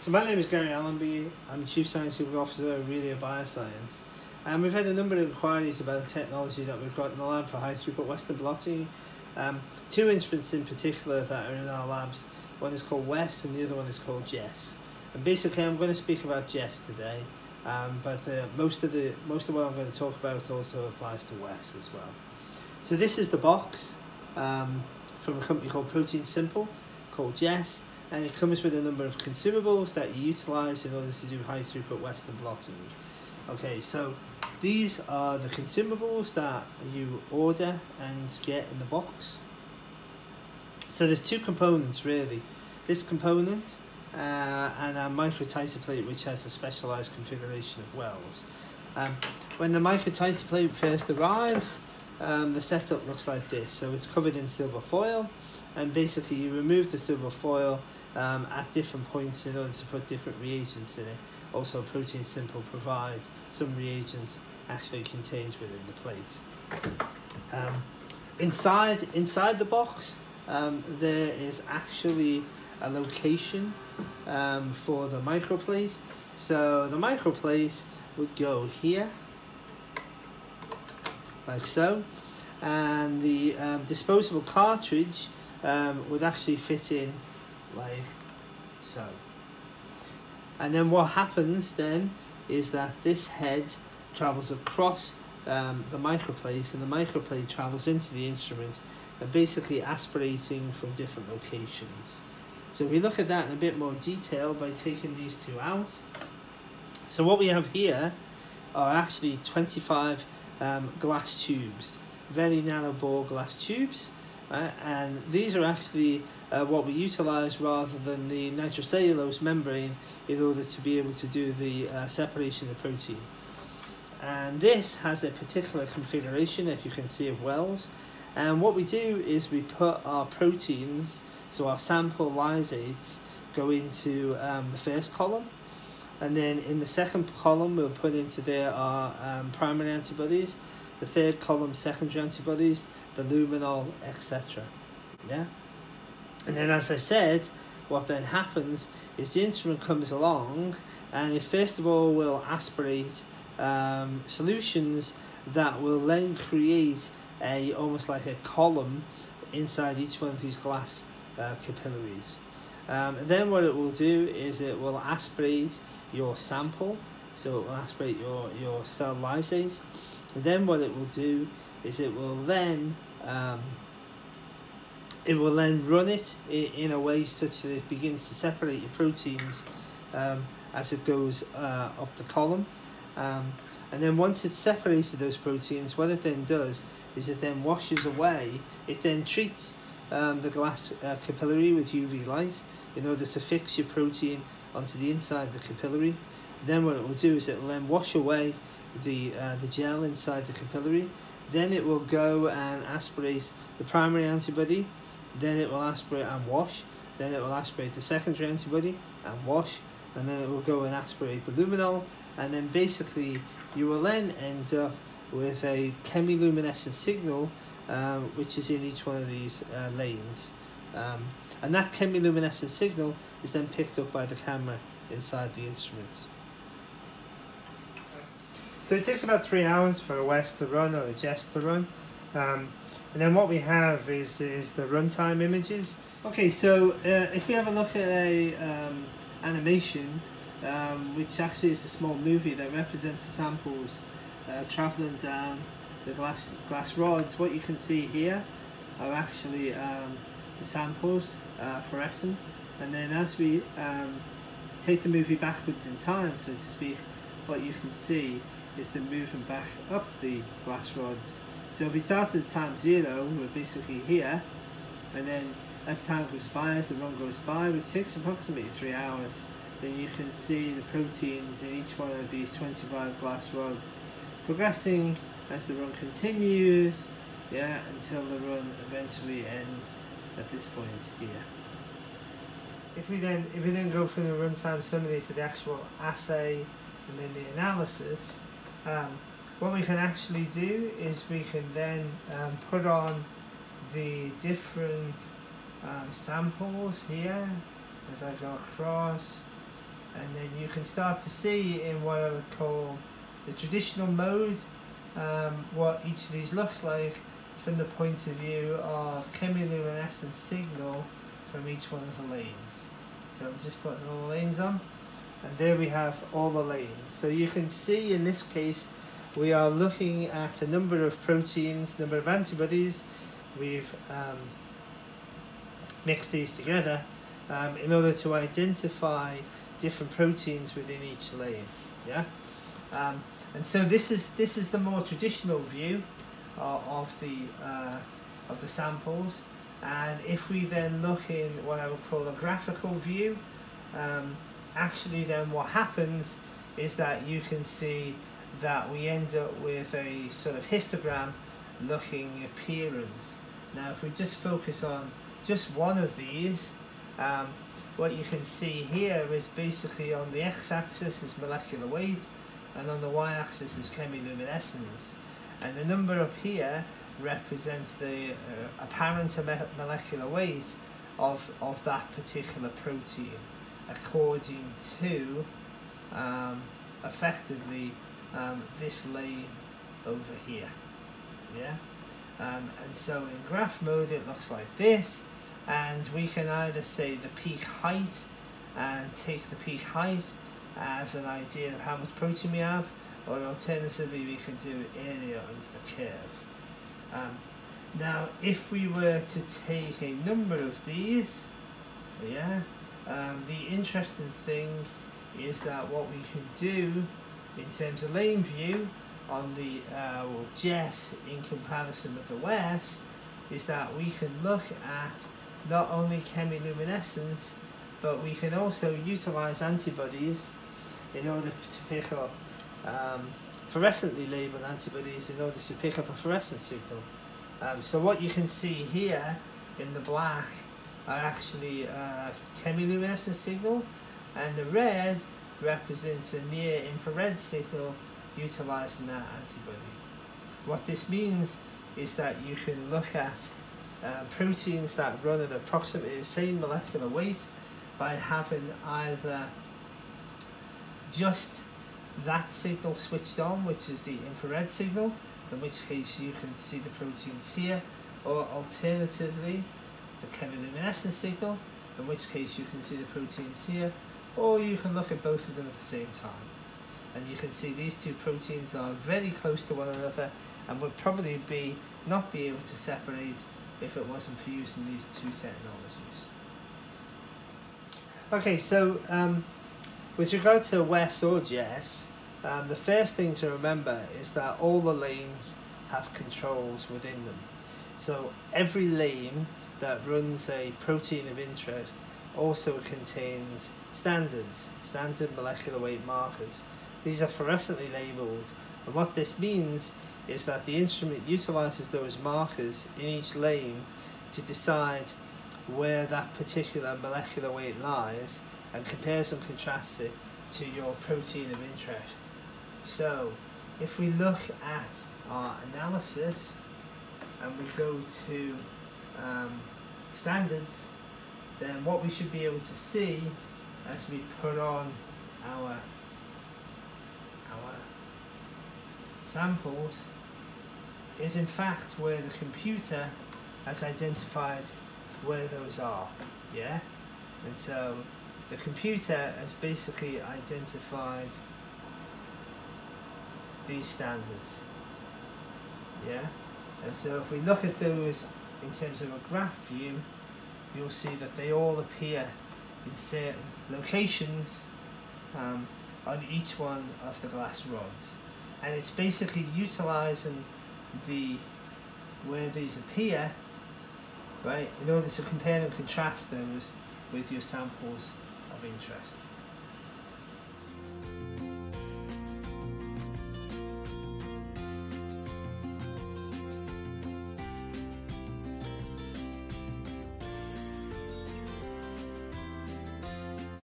So my name is Gary Allenby. I'm the Chief Scientific Officer of Aurelia Bioscience. And we've had a number of inquiries about the technology that we've got in the lab for high throughput Western blotting. Um, two instruments in particular that are in our labs. One is called WES and the other one is called Jess. And basically I'm going to speak about Jess today. Um, but uh, most of the most of what I'm going to talk about also applies to WES as well. So this is the box um, from a company called ProteinSimple, called JESS and it comes with a number of consumables that you utilize in order to do high throughput Western blotting. Okay, so these are the consumables that you order and get in the box. So there's two components really. This component uh, and a microtiter plate which has a specialized configuration of wells. Um, when the microtiter plate first arrives, um, the setup looks like this. So it's covered in silver foil and basically you remove the silver foil um, at different points in order to put different reagents in it. Also, ProteinSimple provides some reagents actually contained within the plate. Um, inside, inside the box, um, there is actually a location um, for the microplate. So the microplate would go here, like so, and the um, disposable cartridge um, would actually fit in like so. And then what happens then is that this head travels across um, the microplate and the microplate travels into the instrument and basically aspirating from different locations. So we look at that in a bit more detail by taking these two out. So what we have here are actually 25 um, glass tubes, very narrow bore glass tubes right? and these are actually uh, what we utilize rather than the nitrocellulose membrane in order to be able to do the uh, separation of the protein. And this has a particular configuration, as you can see, of wells. And what we do is we put our proteins, so our sample lysates, go into um, the first column. And then in the second column, we'll put into there our um, primary antibodies. The third column, secondary antibodies the luminol, etc. Yeah? And then as I said, what then happens is the instrument comes along and it first of all will aspirate um, solutions that will then create a almost like a column inside each one of these glass uh, capillaries. Um, and then what it will do is it will aspirate your sample, so it will aspirate your, your cell lysate. And then what it will do is it will then um, it will then run it in, a way such that it begins to separate your proteins um, as it goes uh, up the column. Um, and then once it's separated those proteins, what it then does is it then washes away, it then treats um, the glass uh, capillary with UV light in order to fix your protein onto the inside of the capillary. Then what it will do is it will then wash away the, uh, the gel inside the capillary. Then it will go and aspirate the primary antibody, then it will aspirate and wash, then it will aspirate the secondary antibody and wash, and then it will go and aspirate the luminol, and then basically you will then end up with a chemiluminescent signal um, which is in each one of these uh, lanes. Um, and that chemiluminescent signal is then picked up by the camera inside the instrument. So it takes about three hours for a WES to run or a JESS to run. Um, and then what we have is, is the runtime images. Okay, so uh, if we have a look at a um, animation, um, which actually is a small movie that represents the samples uh, traveling down the glass glass rods, what you can see here are actually um, the samples uh, fluorescent. And then as we um, take the movie backwards in time, so to speak, what you can see is the movement back up the glass rods. So if we start at time zero, we're basically here, and then as time goes by, as the run goes by, which takes approximately three hours, then you can see the proteins in each one of these 25 glass rods progressing as the run continues, yeah, until the run eventually ends at this point here. If we then if we then go from the runtime summary to the actual assay and then the analysis, um, what we can actually do is we can then um, put on the different um, samples here as I go across and then you can start to see in what I would call the traditional mode um, what each of these looks like from the point of view of chemiluminescent signal from each one of the lanes. So I'm just putting all the lanes on and there we have all the lanes. So you can see in this case we are looking at a number of proteins, number of antibodies. We've um, mixed these together um, in order to identify different proteins within each lane. Yeah, um, and so this is this is the more traditional view uh, of the uh, of the samples. And if we then look in what I would call a graphical view, um, actually then what happens is that you can see that we end up with a sort of histogram looking appearance. Now if we just focus on just one of these, um, what you can see here is basically on the x-axis is molecular weight and on the y-axis is chemiluminescence and the number up here represents the uh, apparent molecular weight of, of that particular protein according to um, effectively um, this lane over here yeah um, and so in graph mode it looks like this and we can either say the peak height and take the peak height as an idea of how much protein we have or alternatively we can do area under the curve. Um, now if we were to take a number of these, yeah, um, the interesting thing is that what we can do in terms of lane view on the uh, well, JESS in comparison with the WES is that we can look at not only chemiluminescence, but we can also utilize antibodies in order to pick up um, fluorescently labeled antibodies in order to pick up a fluorescent signal. Um, so what you can see here in the black are actually uh, chemiluminescent signal and the red represents a near infrared signal utilizing that antibody. What this means is that you can look at uh, proteins that run at approximately the same molecular weight by having either just that signal switched on, which is the infrared signal, in which case you can see the proteins here, or alternatively, the chemiluminescent signal, in which case you can see the proteins here, or you can look at both of them at the same time. And you can see these two proteins are very close to one another and would probably be not be able to separate if it wasn't for using these two technologies. Okay, so um, with regard to WES or JESS, um, the first thing to remember is that all the lanes have controls within them. So every lane that runs a protein of interest also contains standards, standard molecular weight markers. These are fluorescently labelled and what this means is that the instrument utilises those markers in each lane to decide where that particular molecular weight lies and compares and contrasts it to your protein of interest. So if we look at our analysis and we go to um, standards then what we should be able to see as we put on our our samples is in fact where the computer has identified where those are yeah? And so the computer has basically identified these standards yeah? And so if we look at those in terms of a graph view you'll see that they all appear in certain locations um, on each one of the glass rods. And it's basically utilizing the where these appear right? In order to compare and contrast those with your samples of interest